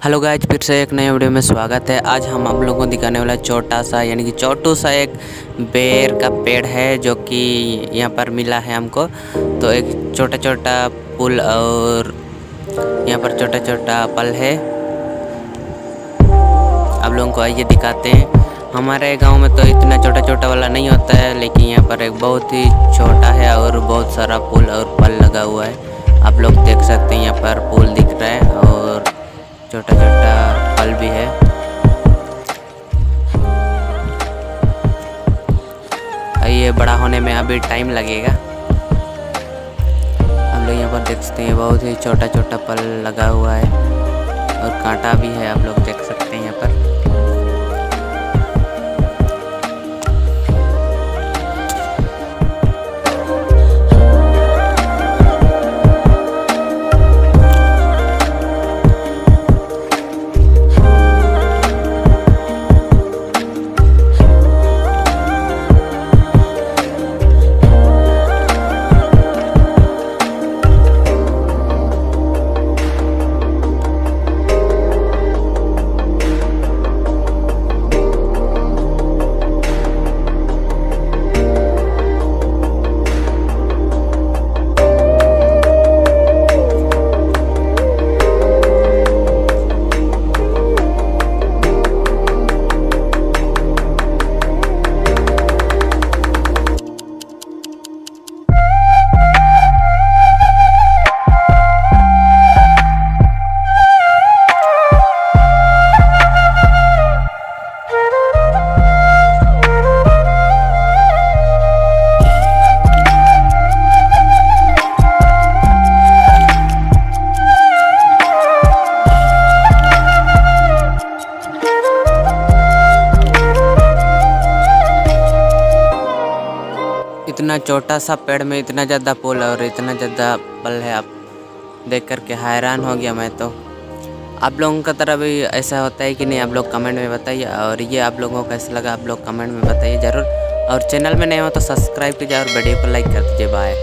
Hello guys फिर से एक नए वीडियो में स्वागत है। आज हम आप लोगों को दिखाने वाला छोटा सा, यानी कि छोटू सा एक बेर का पेड़ है जो कि यहाँ पर मिला है हमको। तो एक छोटा छोटा पुल और यहाँ पर छोटा छोटा पल है। आप लोगों को आइए दिखाते हैं। हमारे गाँव में तो इतना छोटा छोटा वाला नहीं होता है, लेकिन यहाँ पर एक बहुत ही छोटा है और बहुत सारा पुल और पल लगा हुआ है। आप लोग देख सकते हैं यहाँ पर पुल दिख रहा है। छोटा छोटा फल भी है। ये बड़ा होने में अभी टाइम लगेगा। हम लोग यहाँ पर देख सकते हैं, बहुत ही छोटा छोटा पल लगा हुआ है। और कांटा भी है, आप लोग देख सकते हैं यहाँ पर। इतना छोटा सा पेड़ में इतना ज़्यादा पुल और इतना ज़्यादा पल है, आप देख करके हैरान हो गया मैं तो। आप लोगों का तरह भी ऐसा होता है कि नहीं, आप लोग कमेंट में बताइए और ये आप लोगों को कैसा लगा, आप लोग कमेंट में बताइए ज़रूर। और चैनल में नए हो तो सब्सक्राइब कीजिए और वीडियो को लाइक कर दीजिए, बाय।